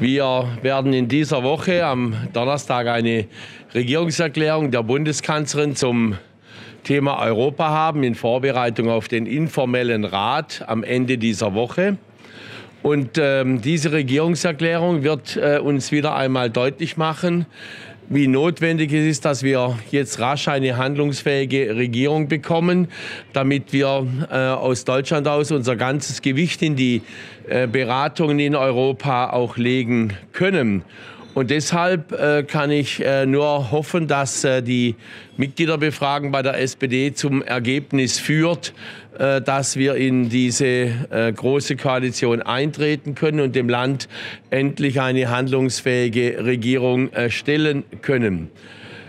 Wir werden in dieser Woche am Donnerstag eine Regierungserklärung der Bundeskanzlerin zum Thema Europa haben in Vorbereitung auf den informellen Rat am Ende dieser Woche. Und ähm, diese Regierungserklärung wird äh, uns wieder einmal deutlich machen, wie notwendig es ist, dass wir jetzt rasch eine handlungsfähige Regierung bekommen, damit wir äh, aus Deutschland aus unser ganzes Gewicht in die äh, Beratungen in Europa auch legen können. Und deshalb äh, kann ich äh, nur hoffen, dass äh, die Mitgliederbefragung bei der SPD zum Ergebnis führt, äh, dass wir in diese äh, große Koalition eintreten können und dem Land endlich eine handlungsfähige Regierung äh, stellen können.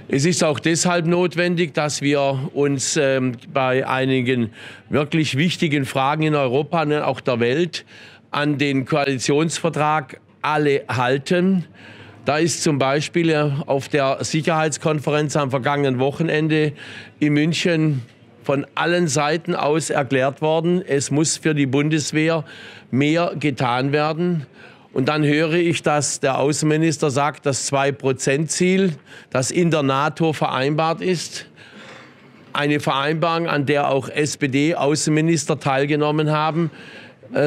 Es ist auch deshalb notwendig, dass wir uns ähm, bei einigen wirklich wichtigen Fragen in Europa und auch der Welt an den Koalitionsvertrag alle halten. Da ist zum Beispiel äh, auf der Sicherheitskonferenz am vergangenen Wochenende in München von allen Seiten aus erklärt worden, es muss für die Bundeswehr mehr getan werden. Und dann höre ich, dass der Außenminister sagt, das 2-Prozent-Ziel, das in der NATO vereinbart ist, eine Vereinbarung, an der auch SPD-Außenminister teilgenommen haben,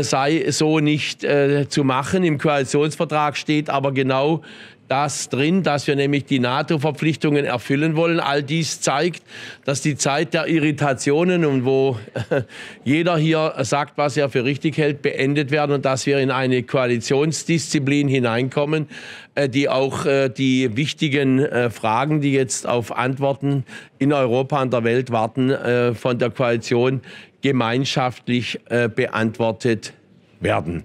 sei so nicht äh, zu machen. Im Koalitionsvertrag steht aber genau das drin, dass wir nämlich die NATO-Verpflichtungen erfüllen wollen. All dies zeigt, dass die Zeit der Irritationen und wo jeder hier sagt, was er für richtig hält, beendet werden und dass wir in eine Koalitionsdisziplin hineinkommen, äh, die auch die wichtigen Fragen, die jetzt auf Antworten in Europa und der Welt warten, von der Koalition gemeinschaftlich äh, beantwortet werden.